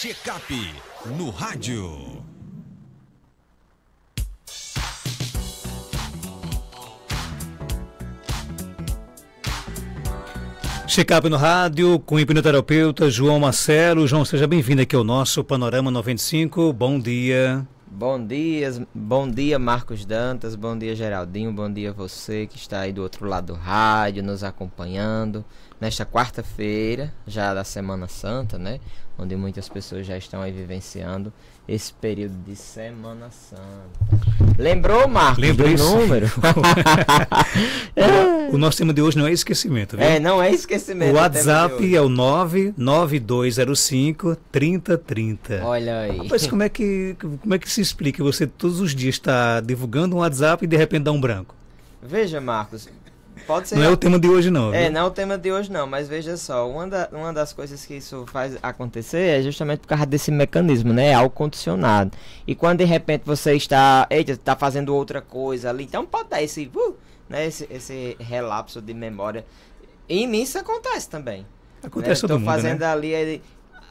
Checkup no rádio. Checkup no rádio com o hipnoterapeuta João Marcelo. João, seja bem-vindo aqui ao nosso Panorama 95. Bom dia. Bom dia, bom dia Marcos Dantas, bom dia Geraldinho, bom dia você que está aí do outro lado do rádio, nos acompanhando nesta quarta-feira, já da Semana Santa, né? Onde muitas pessoas já estão aí vivenciando esse período de Semana Santa. Lembrou, Marcos, Lembrei do número? o nosso tema de hoje não é esquecimento, viu? É, não é esquecimento. O WhatsApp é o 99205 3030. Olha aí. Mas como é que como é que se explica você todos os dias está divulgando um WhatsApp e de repente dá um branco? Veja, Marcos, Pode ser. Não é o tema de hoje, não. É, viu? não é o tema de hoje, não. Mas veja só, uma, da, uma das coisas que isso faz acontecer é justamente por causa desse mecanismo, né? Ao condicionado. E quando de repente você está. Eita, está fazendo outra coisa ali. Então pode dar esse. Uh, né, esse, esse relapso de memória. E em mim isso acontece também. Acontece né? todo Tô mundo, fazendo né? ali.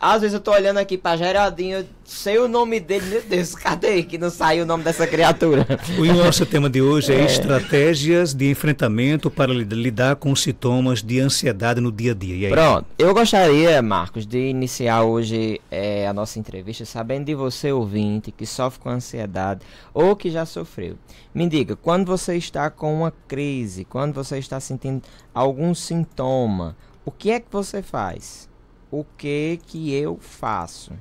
Às vezes eu tô olhando aqui pra Geraldinho, sei o nome dele, meu Deus, cadê que não saiu o nome dessa criatura? O nosso tema de hoje é, é, estratégias de enfrentamento para lidar com sintomas de ansiedade no dia a dia. Pronto, eu gostaria, Marcos, de iniciar hoje é, a nossa entrevista sabendo de você, ouvinte, que sofre com ansiedade ou que já sofreu. Me diga, quando você está com uma crise, quando você está sentindo algum sintoma, o que é que você faz? O que que eu faço.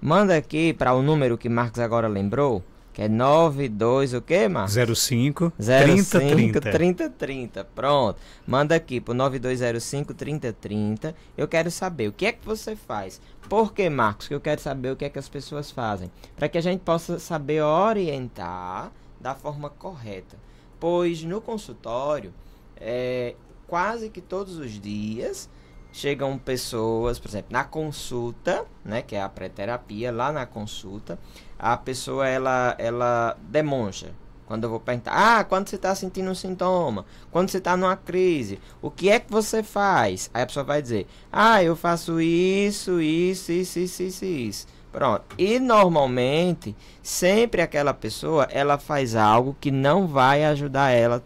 Manda aqui para o número que Marcos agora lembrou, que é 92 o que, Marcos? 05 30 30 30 30. Pronto. Manda aqui pro 9205 30 30. Eu quero saber o que é que você faz. Por que, Marcos? Que eu quero saber o que é que as pessoas fazem, para que a gente possa saber orientar da forma correta. Pois no consultório, é, quase que todos os dias chegam pessoas, por exemplo, na consulta, né, que é a pré-terapia, lá na consulta, a pessoa ela ela demonstra. Quando eu vou perguntar, ah, quando você está sentindo um sintoma, quando você está numa crise, o que é que você faz? Aí a pessoa vai dizer, ah, eu faço isso, isso, isso, isso, isso, isso. Pronto. E normalmente, sempre aquela pessoa, ela faz algo que não vai ajudar ela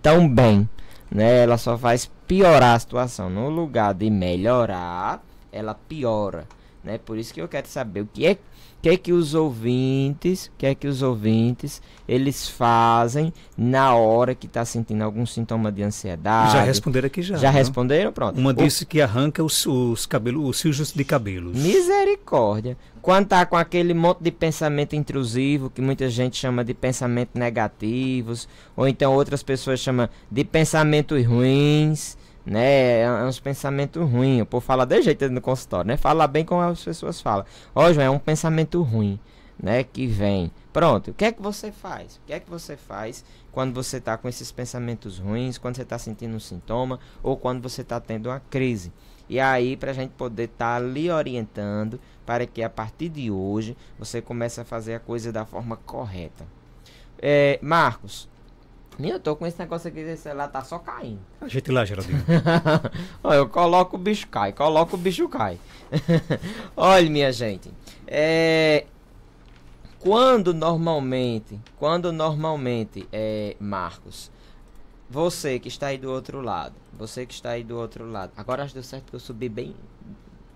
tão bem né? Ela só faz piorar a situação. No lugar de melhorar, ela piora, né? Por isso que eu quero saber o que é que é que os ouvintes, que é que os ouvintes eles fazem na hora que está sentindo algum sintoma de ansiedade? Já responderam aqui já. Já não? responderam, pronto. Uma disse o... que arranca os, os cabelos, os fios de cabelos. Misericórdia. Quando tá com aquele monte de pensamento intrusivo que muita gente chama de pensamento negativos, ou então outras pessoas chamam de pensamentos ruins né? É uns pensamentos ruins. O povo fala de jeito no consultório, né? Fala bem como as pessoas falam. Ó, João, é um pensamento ruim, né? Que vem. Pronto, o que é que você faz? O que é que você faz quando você está com esses pensamentos ruins, quando você está sentindo um sintoma ou quando você está tendo uma crise? E aí, para a gente poder estar tá lhe orientando para que a partir de hoje você comece a fazer a coisa da forma correta. É, Marcos, eu tô com esse negócio aqui desse celular, tá só caindo. Ajeite lá, Geraldinho. Olha, eu coloco o bicho cai, coloco o bicho cai. Olha, minha gente. É... Quando normalmente, quando normalmente, é, Marcos, você que está aí do outro lado, você que está aí do outro lado, agora acho que deu certo que eu subi bem.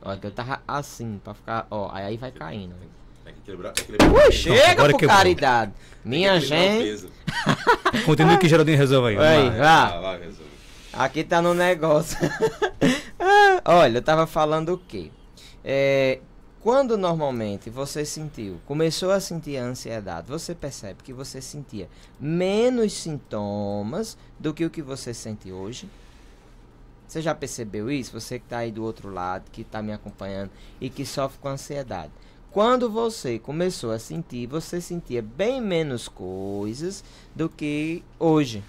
Olha, que eu tava assim, pra ficar, ó, aí vai caindo. Tem que Ui, chega por caridade. Minha gente. Continue que Geraldinho resolve aí. Vai, vai, vai, vai resolve. Aqui tá no negócio. Olha, eu tava falando o quê? É, quando normalmente você sentiu, começou a sentir a ansiedade, você percebe que você sentia menos sintomas do que o que você sente hoje? Você já percebeu isso? Você que está aí do outro lado, que está me acompanhando e que sofre com ansiedade. Quando você começou a sentir, você sentia bem menos coisas do que hoje.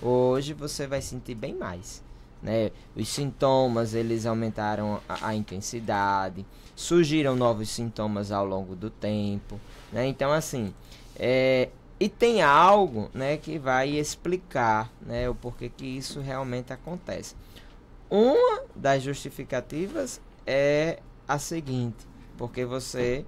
Hoje você vai sentir bem mais. Né? Os sintomas eles aumentaram a, a intensidade, surgiram novos sintomas ao longo do tempo. Né? Então, assim, é, e tem algo né, que vai explicar né, o porquê que isso realmente acontece. Uma das justificativas é a seguinte Porque você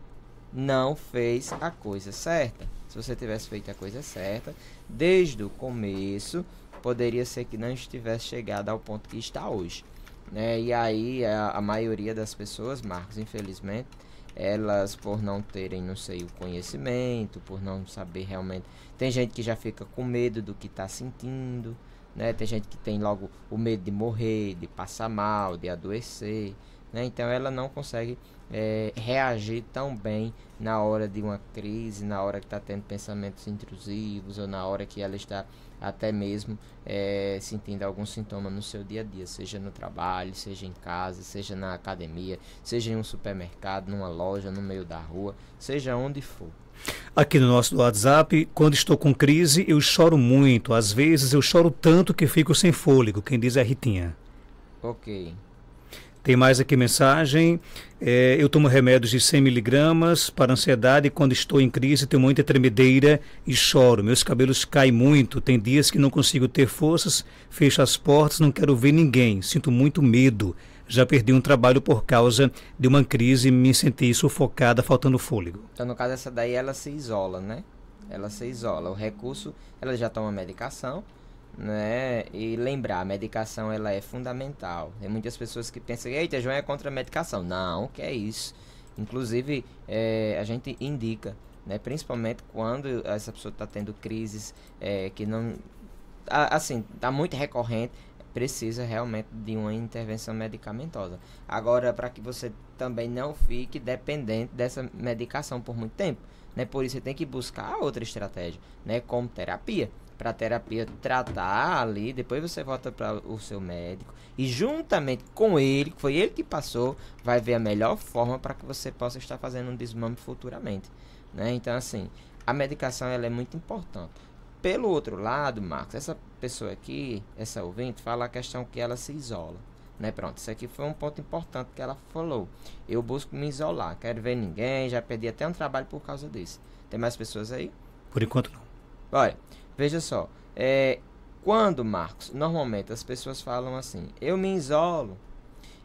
não fez a coisa certa. Se você tivesse feito a coisa certa, desde o começo, poderia ser que não estivesse chegado ao ponto que está hoje. Né? E aí a, a maioria das pessoas, Marcos, infelizmente, elas por não terem, não sei, o conhecimento, por não saber realmente. Tem gente que já fica com medo do que está sentindo, né? Tem gente que tem logo o medo de morrer, de passar mal, de adoecer, né? Então ela não consegue é, reagir tão bem na hora de uma crise, na hora que está tendo pensamentos intrusivos ou na hora que ela está até mesmo é, sentindo algum sintoma no seu dia a dia, seja no trabalho, seja em casa, seja na academia, seja em um supermercado, numa loja, no meio da rua, seja onde for. Aqui no nosso WhatsApp, quando estou com crise, eu choro muito. Às vezes eu choro tanto que fico sem fôlego. Quem diz é a Ritinha. Ok. Tem mais aqui mensagem. É, eu tomo remédios de 100 miligramas para ansiedade. Quando estou em crise, tenho muita tremedeira e choro. Meus cabelos caem muito. Tem dias que não consigo ter forças. Fecho as portas, não quero ver ninguém. Sinto muito medo. Já perdi um trabalho por causa de uma crise e me senti sufocada, faltando fôlego. Então, no caso, essa daí ela se isola, né? Ela se isola. O recurso, ela já toma medicação né? E lembrar, a medicação ela é fundamental. Tem muitas pessoas que pensam, eita, João é contra a medicação. Não, que é isso. Inclusive, é, a gente indica, né? Principalmente quando essa pessoa está tendo crises é, que não... Assim, está muito recorrente, precisa realmente de uma intervenção medicamentosa. Agora, para que você também não fique dependente dessa medicação por muito tempo, né? Por isso você tem que buscar outra estratégia, né? Como terapia para terapia tratar ali, depois você volta para o seu médico e juntamente com ele, que foi ele que passou, vai ver a melhor forma para que você possa estar fazendo um desmame futuramente, né? Então assim, a medicação ela é muito importante. Pelo outro lado, Marcos, essa pessoa aqui, essa ouvinte, fala a questão que ela se isola. Né, pronto, isso aqui foi um ponto importante que ela falou. Eu busco me isolar, quero ver ninguém, já perdi até um trabalho por causa disso. Tem mais pessoas aí? Por enquanto não. Olha, Veja só, é, quando, Marcos, normalmente as pessoas falam assim, eu me isolo,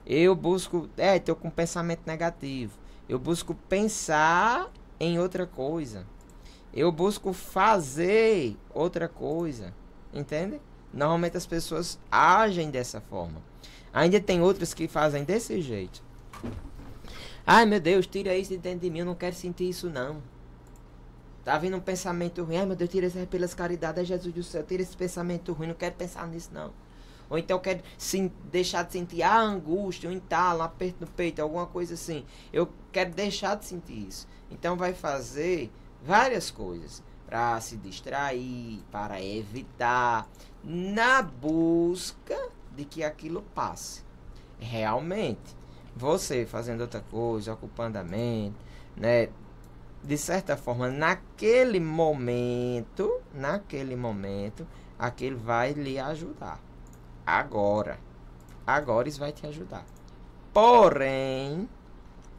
eu busco, é, estou com pensamento negativo, eu busco pensar em outra coisa, eu busco fazer outra coisa, entende? Normalmente as pessoas agem dessa forma. Ainda tem outras que fazem desse jeito. Ai meu Deus, tira isso de dentro de mim, eu não quero sentir isso não. Tá vindo um pensamento ruim. Ai, meu Deus, tira isso pelas caridades, Jesus do céu. Tira esse pensamento ruim. Não quero pensar nisso, não. Ou então quero sim, deixar de sentir a angústia, um entalo, um aperto no peito, alguma coisa assim. Eu quero deixar de sentir isso. Então vai fazer várias coisas para se distrair, para evitar, na busca de que aquilo passe. Realmente, você fazendo outra coisa, ocupando a mente, né, de certa forma, naquele momento, naquele momento, aquele vai lhe ajudar. Agora, agora isso vai te ajudar. Porém,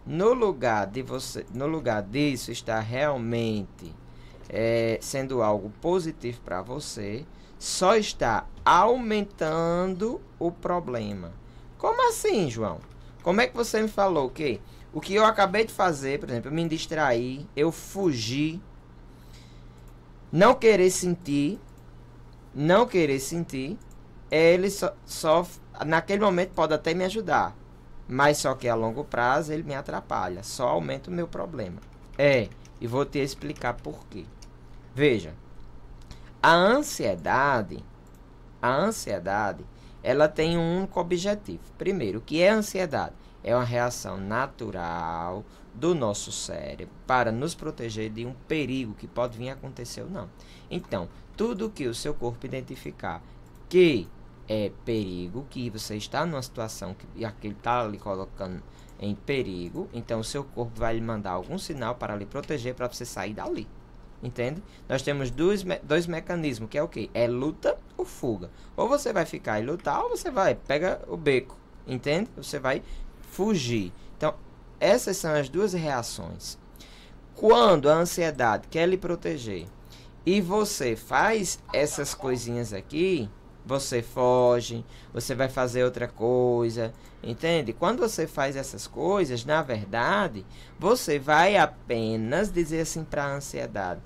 no lugar de você, no lugar disso estar realmente é, sendo algo positivo para você, só está aumentando o problema. Como assim, João? Como é que você me falou que o que eu acabei de fazer, por exemplo, eu me distrair, eu fugir, não querer sentir, não querer sentir, ele só, só naquele momento pode até me ajudar, mas só que a longo prazo ele me atrapalha, só aumenta o meu problema. É, e vou te explicar por quê. Veja, a ansiedade, a ansiedade, ela tem um único objetivo. Primeiro, o que é ansiedade? É uma reação natural do nosso cérebro para nos proteger de um perigo que pode vir a acontecer ou não. Então, tudo que o seu corpo identificar que é perigo, que você está numa situação que aquele está lhe colocando em perigo, então o seu corpo vai lhe mandar algum sinal para lhe proteger para você sair dali. Entende? Nós temos dois, dois mecanismos, que é o que? É luta ou fuga. Ou você vai ficar e lutar, ou você vai, pega o beco. Entende? Você vai fugir. Então, essas são as duas reações. Quando a ansiedade quer lhe proteger e você faz essas coisinhas aqui, você foge, você vai fazer outra coisa, entende? Quando você faz essas coisas, na verdade, você vai apenas dizer assim para a ansiedade: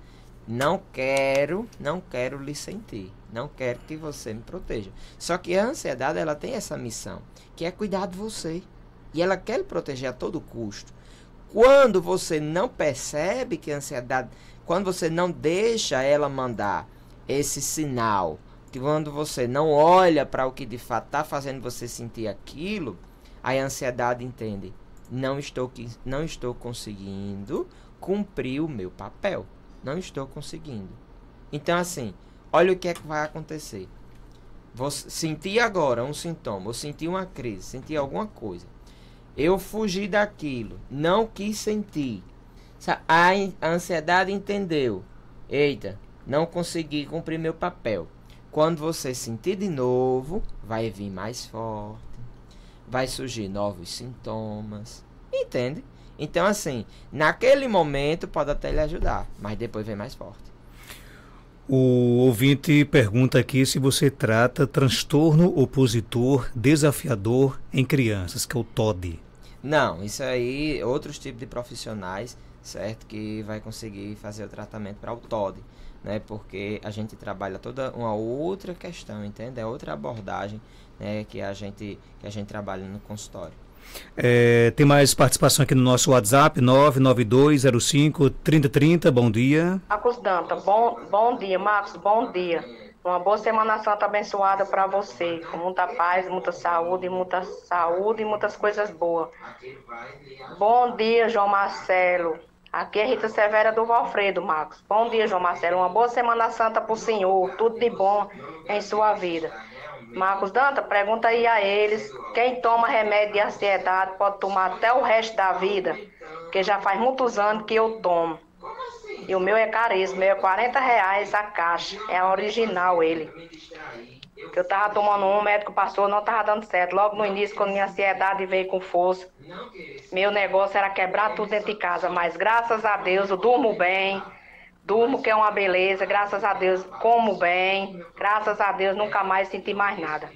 não quero, não quero lhe sentir, não quero que você me proteja. Só que a ansiedade ela tem essa missão, que é cuidar de você, e ela quer proteger a todo custo. Quando você não percebe que a ansiedade, quando você não deixa ela mandar esse sinal que quando você não olha para o que de fato está fazendo você sentir aquilo, a ansiedade entende. Não estou, não estou conseguindo cumprir o meu papel. Não estou conseguindo. Então, assim, olha o que é que vai acontecer. Vou sentir agora um sintoma, ou sentir uma crise, sentir alguma coisa. Eu fugi daquilo, não quis sentir. A ansiedade entendeu. Eita, não consegui cumprir meu papel. Quando você sentir de novo, vai vir mais forte, vai surgir novos sintomas, entende? Então, assim, naquele momento pode até lhe ajudar, mas depois vem mais forte. O ouvinte pergunta aqui se você trata transtorno opositor desafiador em crianças, que é o TOD. Não, isso aí, outros tipos de profissionais, certo, que vai conseguir fazer o tratamento para o TOD né? Porque a gente trabalha toda uma outra questão, entende? É outra abordagem, né? Que a gente que a gente trabalha no consultório. É, tem mais participação aqui no nosso WhatsApp, 99205-3030. Bom dia. Marcos Danta, bom, bom dia, Marcos, bom dia. Uma boa Semana Santa abençoada para você, com muita paz, muita saúde, muita saúde e muitas coisas boas. Bom dia, João Marcelo. Aqui é Rita Severa do Valfredo, Marcos. Bom dia, João Marcelo. Uma boa Semana Santa para o senhor. Tudo de bom em sua vida. Marcos Danta, pergunta aí a eles: quem toma remédio de ansiedade pode tomar até o resto da vida? Porque já faz muitos anos que eu tomo. E o meu é caríssimo, meu é 40 reais a caixa. É original ele. Que eu tava tomando um, o médico passou, não tava dando certo. Logo no início, quando minha ansiedade veio com força, meu negócio era quebrar tudo dentro de casa. Mas graças a Deus, eu durmo bem. Durmo que é uma beleza, graças a Deus, como bem. Graças a Deus, nunca mais senti mais nada.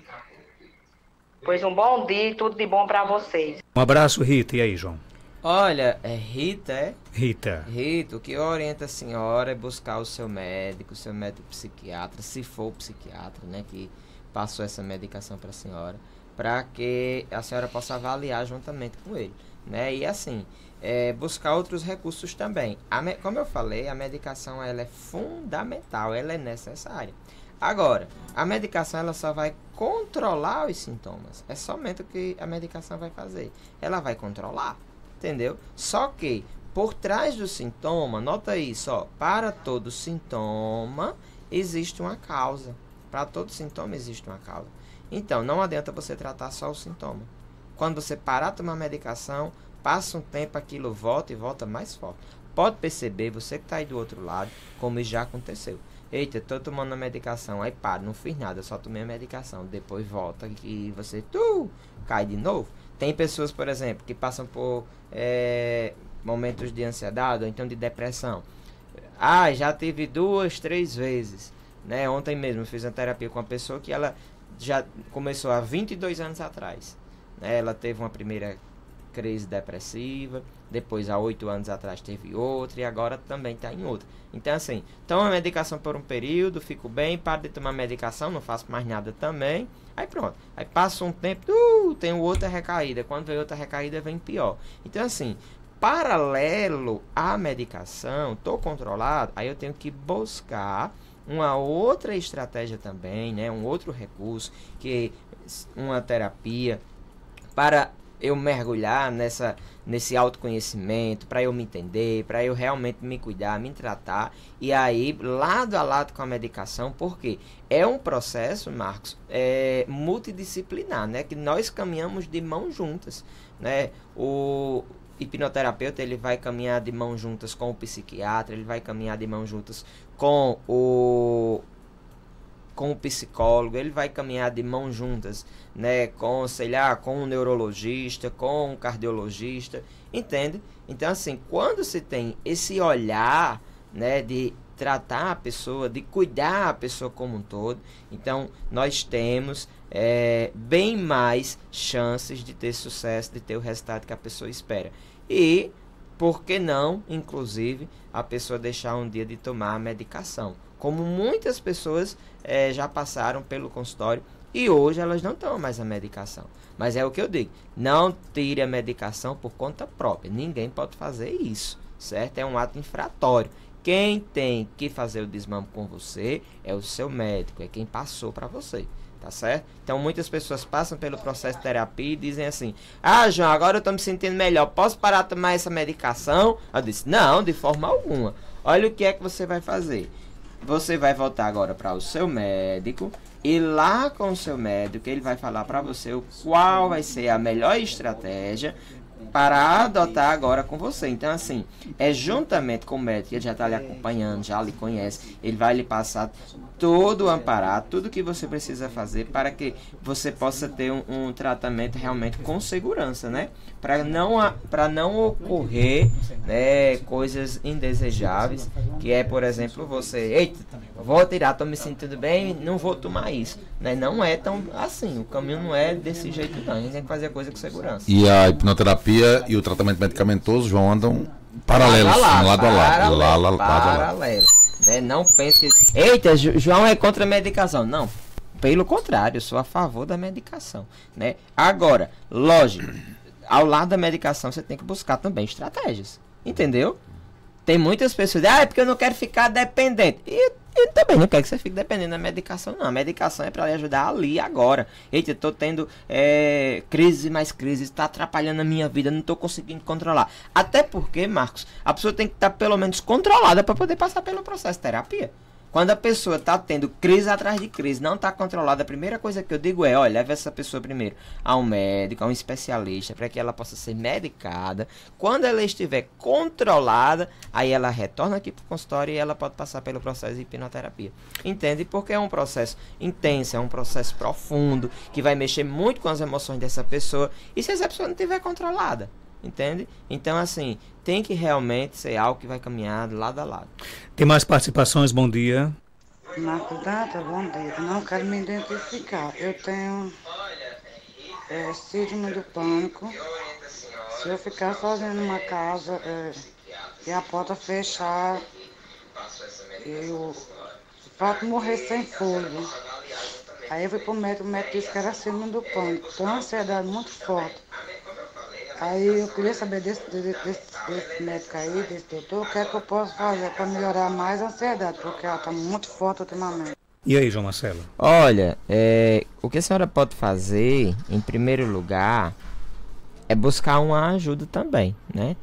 Pois um bom dia e tudo de bom para vocês. Um abraço, Rita. E aí, João? Olha, é Rita, é? Rita. Rita, o que orienta a senhora é buscar o seu médico, o seu médico psiquiatra, se for o psiquiatra, né, que passou essa medicação para a senhora, para que a senhora possa avaliar juntamente com ele, né? E assim, é, buscar outros recursos também. A, como eu falei, a medicação ela é fundamental, ela é necessária. Agora, a medicação ela só vai controlar os sintomas. É somente o que a medicação vai fazer. Ela vai controlar entendeu? Só que por trás do sintoma, nota isso, ó, para todo sintoma existe uma causa. Para todo sintoma existe uma causa. Então, não adianta você tratar só o sintoma. Quando você parar de tomar medicação, passa um tempo, aquilo volta e volta mais forte. Pode perceber, você que está aí do outro lado, como já aconteceu. Eita, estou tomando a medicação, aí para, não fiz nada, só tomei a medicação. Depois volta e você tu, cai de novo. Tem pessoas, por exemplo, que passam por é, momentos de ansiedade ou então de depressão. Ah, já tive duas, três vezes. Né? Ontem mesmo fiz uma terapia com uma pessoa que ela já começou há 22 anos atrás. Né? Ela teve uma primeira crise depressiva, depois há oito anos atrás teve outra e agora também está em outra. Então assim, tomo a medicação por um período, fico bem, paro de tomar medicação, não faço mais nada também, aí pronto. Aí passa um tempo, uh, tem outra recaída, quando vem outra recaída vem pior. Então assim, paralelo à medicação, estou controlado, aí eu tenho que buscar uma outra estratégia também, né, um outro recurso, que uma terapia para eu mergulhar nessa nesse autoconhecimento, para eu me entender, para eu realmente me cuidar, me tratar e aí lado a lado com a medicação, porque é um processo, Marcos, é, multidisciplinar, né, que nós caminhamos de mãos juntas, né? O hipnoterapeuta ele vai caminhar de mãos juntas com o psiquiatra, ele vai caminhar de mãos juntas com o com o psicólogo, ele vai caminhar de mãos juntas, né, com, sei lá, com um neurologista, com um cardiologista, entende? Então assim, quando se tem esse olhar, né, de tratar a pessoa, de cuidar a pessoa como um todo. Então, nós temos é, bem mais chances de ter sucesso, de ter o resultado que a pessoa espera. E, por que não, inclusive, a pessoa deixar um dia de tomar a medicação? Como muitas pessoas é, já passaram pelo consultório e hoje elas não tomam mais a medicação. Mas é o que eu digo: não tire a medicação por conta própria. Ninguém pode fazer isso, certo? É um ato infratório. Quem tem que fazer o desmame com você é o seu médico, é quem passou para você tá certo? Então muitas pessoas passam pelo processo de terapia e dizem assim: "Ah, João, agora eu tô me sentindo melhor. Posso parar de tomar essa medicação?" Eu disse: "Não, de forma alguma. Olha o que é que você vai fazer. Você vai voltar agora para o seu médico e lá com o seu médico ele vai falar para você qual vai ser a melhor estratégia para adotar agora com você. Então, assim, é juntamente com o médico, ele já está lhe acompanhando, já lhe conhece, ele vai lhe passar todo o amparar, tudo que você precisa fazer para que você possa ter um, um tratamento realmente com segurança, né? Para não, para não ocorrer né, coisas indesejáveis, que é, por exemplo, você, eita, vou tirar, estou me sentindo bem, não vou tomar isso. Né? Não é tão assim, o caminho não é desse jeito não, a gente tem que fazer a coisa com segurança. E a hipnoterapia e o tratamento medicamentoso, João, andam paralelos, lado, lado a lado. Paralelo, paralelo. Né? Não pense. Eita, João é contra a medicação. Não. Pelo contrário, eu sou a favor da medicação. Né? Agora, lógico, ao lado da medicação você tem que buscar também estratégias. Entendeu? Tem muitas pessoas, ah, é porque eu não quero ficar dependente. E eu também não quero que você fique dependendo da medicação, não. A medicação é para lhe ajudar ali agora. Eita, eu tô tendo é, crise mais crise, está atrapalhando a minha vida, não tô conseguindo controlar. Até porque, Marcos, a pessoa tem que estar tá pelo menos controlada para poder passar pelo processo de terapia. Quando a pessoa está tendo crise atrás de crise, não está controlada, a primeira coisa que eu digo é, olha, leve essa pessoa primeiro a um médico, a um especialista, para que ela possa ser medicada. Quando ela estiver controlada, aí ela retorna aqui para o consultório e ela pode passar pelo processo de hipnoterapia. Entende? Porque é um processo intenso, é um processo profundo, que vai mexer muito com as emoções dessa pessoa. E se essa pessoa não estiver controlada? Entende? Então, assim, tem que realmente ser algo que vai caminhar lado a lado. Tem mais participações? Bom dia. Marco Data, bom dia. Não quero me identificar. Eu tenho é, síndrome do pânico. Se eu ficar sozinho numa casa é, e a porta fechar, eu posso morrer sem fôlego. Aí eu fui pro médico, o médico disse que era síndrome do pânico. Então, uma ansiedade muito forte. Aí eu queria saber desse, desse, desse, médico aí, desse doutor, o que é que eu posso fazer para melhorar mais a ansiedade, porque ela está muito forte ultimamente. E aí, João Marcelo? Olha, é, o que a senhora pode fazer, em primeiro lugar, é buscar uma ajuda também, né?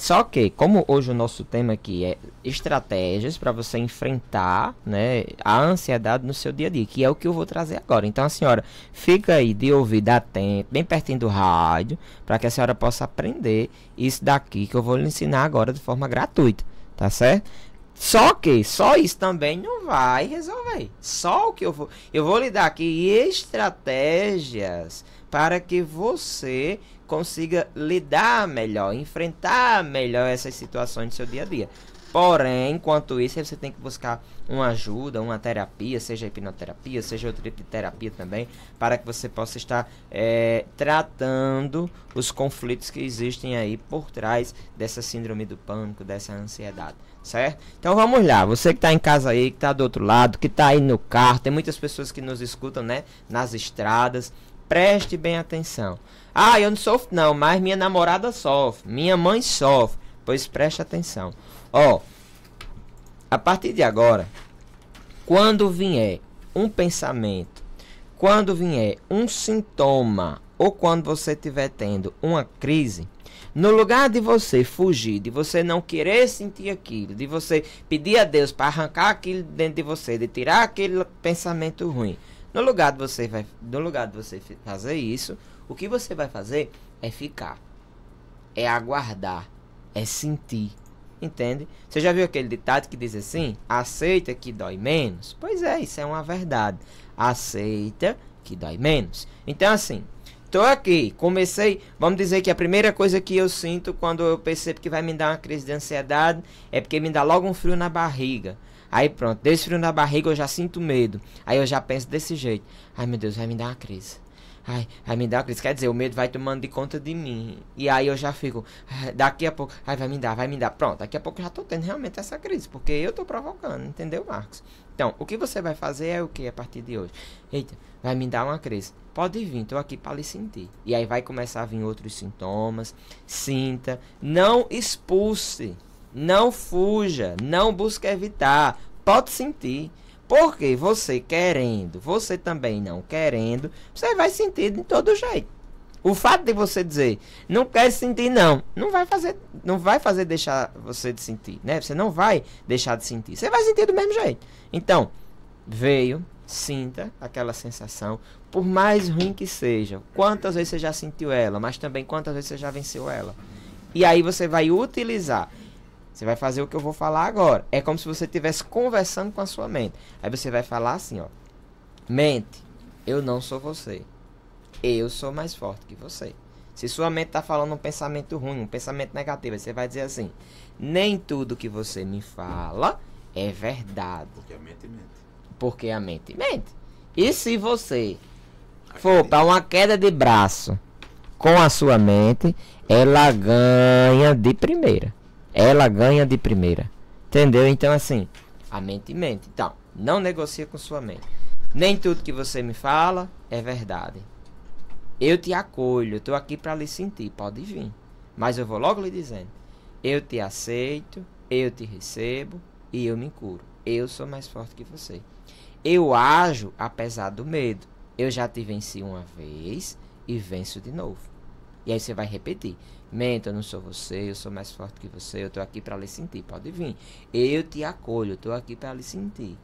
Só que, como hoje o nosso tema aqui é estratégias para você enfrentar né, a ansiedade no seu dia a dia, que é o que eu vou trazer agora. Então, a senhora fica aí de ouvir, atento, bem pertinho do rádio, para que a senhora possa aprender isso daqui que eu vou lhe ensinar agora de forma gratuita, tá certo? Só que só isso também não vai resolver. Só o que eu vou. Eu vou lhe dar aqui estratégias para que você consiga lidar melhor, enfrentar melhor essas situações do seu dia a dia. Porém, enquanto isso, você tem que buscar uma ajuda, uma terapia, seja hipnoterapia, seja outro tipo de terapia também, para que você possa estar é, tratando os conflitos que existem aí por trás dessa síndrome do pânico, dessa ansiedade, certo? Então vamos lá, você que está em casa aí, que está do outro lado, que está aí no carro, tem muitas pessoas que nos escutam, né, nas estradas, preste bem atenção. Ah, eu não sofro não, mas minha namorada sofre, minha mãe sofre. Pois preste atenção. Ó, a partir de agora, quando vier um pensamento, quando vier um sintoma ou quando você estiver tendo uma crise, no lugar de você fugir, de você não querer sentir aquilo, de você pedir a Deus para arrancar aquilo dentro de você, de tirar aquele pensamento ruim, no lugar de você vai, no lugar de você fazer isso, o que você vai fazer é ficar. É aguardar. É sentir. Entende? Você já viu aquele ditado que diz assim? Aceita que dói menos? Pois é, isso é uma verdade. Aceita que dói menos. Então, assim, Tô aqui, comecei. Vamos dizer que a primeira coisa que eu sinto quando eu percebo que vai me dar uma crise de ansiedade é porque me dá logo um frio na barriga. Aí pronto, desse frio na barriga eu já sinto medo. Aí eu já penso desse jeito. Ai meu Deus, vai me dar uma crise. Ai, vai me uma crise. Quer dizer, o medo vai tomando de conta de mim. E aí eu já fico, daqui a pouco, ai, vai me dar, vai me dar. Pronto, daqui a pouco eu já tô tendo realmente essa crise. Porque eu tô provocando, entendeu, Marcos? Então, o que você vai fazer é o que a partir de hoje? Eita, vai me dar uma crise. Pode vir, tô aqui para lhe sentir. E aí vai começar a vir outros sintomas. Sinta, não expulse, não fuja, não busque evitar. Pode sentir. Porque você querendo, você também não querendo, você vai sentir de todo jeito. O fato de você dizer não quer sentir não, não vai fazer, não vai fazer deixar você de sentir, né? Você não vai deixar de sentir. Você vai sentir do mesmo jeito. Então, veio, sinta aquela sensação, por mais ruim que seja. Quantas vezes você já sentiu ela, mas também quantas vezes você já venceu ela. E aí você vai utilizar. Você vai fazer o que eu vou falar agora. É como se você estivesse conversando com a sua mente. Aí você vai falar assim, ó. Mente, eu não sou você. Eu sou mais forte que você. Se sua mente está falando um pensamento ruim, um pensamento negativo, você vai dizer assim: nem tudo que você me fala é verdade. Porque a mente mente. Porque a mente mente. E se você for para uma queda de braço com a sua mente, ela ganha de primeira. Ela ganha de primeira. Entendeu? Então, assim, a mente mente. Então, não negocia com sua mente. Nem tudo que você me fala é verdade. Eu te acolho, eu aqui para lhe sentir, pode vir. Mas eu vou logo lhe dizendo: eu te aceito, eu te recebo, e eu me curo. Eu sou mais forte que você. Eu ajo apesar do medo. Eu já te venci uma vez e venço de novo. E aí você vai repetir. Mento, eu não sou você, eu sou mais forte que você, eu tô aqui para lhe sentir, pode vir. Eu te acolho, eu tô aqui para lhe sentir.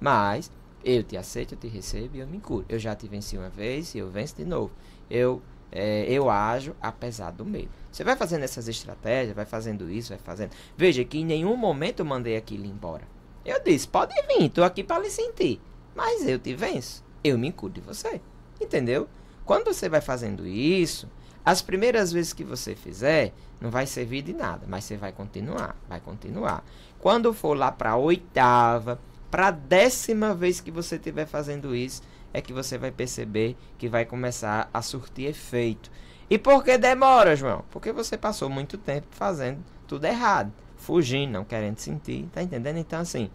Mas eu te aceito, eu te recebo e eu me curo. Eu já te venci uma vez e eu venço de novo. Eu é, eu ajo apesar do medo. Você vai fazendo essas estratégias, vai fazendo isso, vai fazendo. Veja que em nenhum momento eu mandei aquilo embora. Eu disse, pode vir, estou aqui para lhe sentir. Mas eu te venço. Eu me cuido de você. Entendeu? Quando você vai fazendo isso, as primeiras vezes que você fizer, não vai servir de nada, mas você vai continuar, vai continuar. Quando for lá para a oitava, para a décima vez que você estiver fazendo isso, é que você vai perceber que vai começar a surtir efeito. E por que demora, João? Porque você passou muito tempo fazendo tudo errado, fugindo, não querendo sentir, tá entendendo? Então, assim,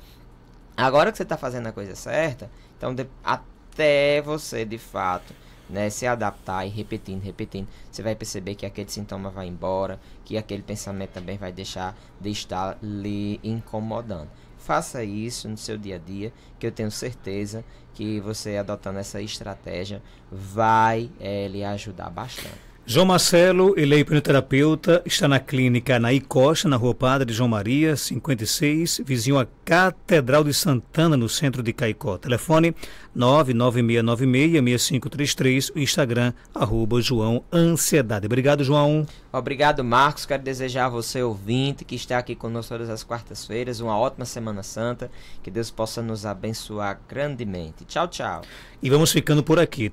agora que você está fazendo a coisa certa, então de, até você de fato né, se adaptar e repetindo, repetindo, você vai perceber que aquele sintoma vai embora, que aquele pensamento também vai deixar de estar lhe incomodando. Faça isso no seu dia a dia, que eu tenho certeza que você adotando essa estratégia vai é, lhe ajudar bastante. João Marcelo, ele é hipnoterapeuta, está na clínica Naí Costa, na rua Padre João Maria, 56, vizinho à Catedral de Santana, no centro de Caicó. Telefone 996966533, o Instagram, arroba João Ansiedade. Obrigado, João. Obrigado, Marcos. Quero desejar a você, ouvinte, que está aqui conosco todas as quartas-feiras, uma ótima Semana Santa. Que Deus possa nos abençoar grandemente. Tchau, tchau. E vamos ficando por aqui.